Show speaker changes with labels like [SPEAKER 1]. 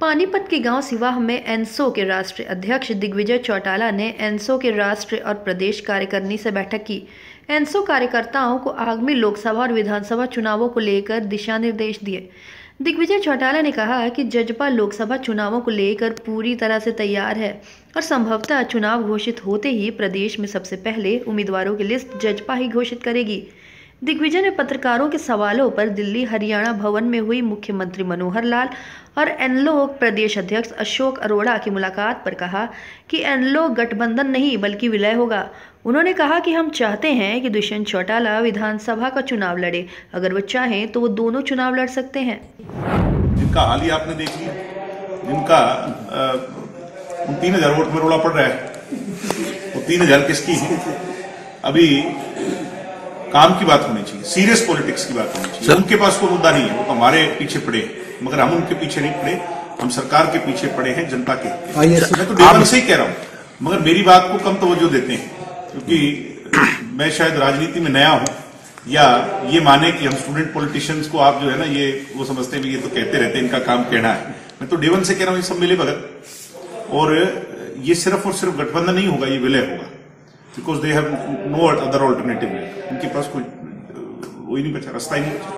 [SPEAKER 1] पानीपत के गाँव सिवाह में एनसो के राष्ट्रीय अध्यक्ष दिग्विजय चौटाला ने एनसो के राष्ट्रीय और प्रदेश कार्यकारिणी से बैठक की। एनसो कार्यकर्ताओं को आगामी लोकसभा और विधानसभा चुनावों को लेकर दिशा निर्देश दिए। दिग्विजय चौटाला ने कहा कि जजपा लोकसभा चुनावों को लेकर पूरी तरह से तैयार है और संभवतः चुनाव घोषित होते ही प्रदेश में सबसे पहले उम्मीदवारों की लिस्ट जजपा ही घोषित करेगी। दिग्विजय ने पत्रकारों के सवालों पर दिल्ली हरियाणा भवन में हुई मुख्यमंत्री मनोहर लाल और एनलो प्रदेश अध्यक्ष अशोक अरोड़ा की मुलाकात पर कहा कि एनलो गठबंधन नहीं, बल्कि विलय होगा। उन्होंने कहा कि हम चाहते हैं कि दुष्यंत चौटाला विधानसभा का चुनाव लड़े। अगर वो चाहें तो वो दोनों चुनाव लड़ सकते हैं।
[SPEAKER 2] जिनका हाल ही आपने देख लिया? जिनका तीन हज़ार वोट में रोड़ा पड़ रहा है। वो तीन हज़ार किसकी है? अभी काम की बात होनी चाहिए सीरियस पॉलिटिक्स की बात होनी चाहिए। उनके पास कोई मुद्दा नहीं है वो तो हमारे पीछे पड़े मगर हम उनके पीछे नहीं पड़े हम सरकार के पीछे पड़े हैं जनता के। मैं तो डेवन से ही कह रहा हूँ मगर मेरी बात को कम तवज्जो देते हैं क्योंकि मैं शायद राजनीति में नया हूँ या ये माने कि हम स्टूडेंट पॉलिटिशियंस को आप जो है ना ये वो समझते हैं ये तो कहते रहते हैं इनका काम कहना है। मैं तो डेवन से कह रहा हूँ ये सब मिले भगत। और ये सिर्फ़ और सिर्फ़ गठबंधन नहीं होगा ये विलय होगा। Because they have no other alternative उनके पास कोई वही नहीं बचा, रास्ता ही नहीं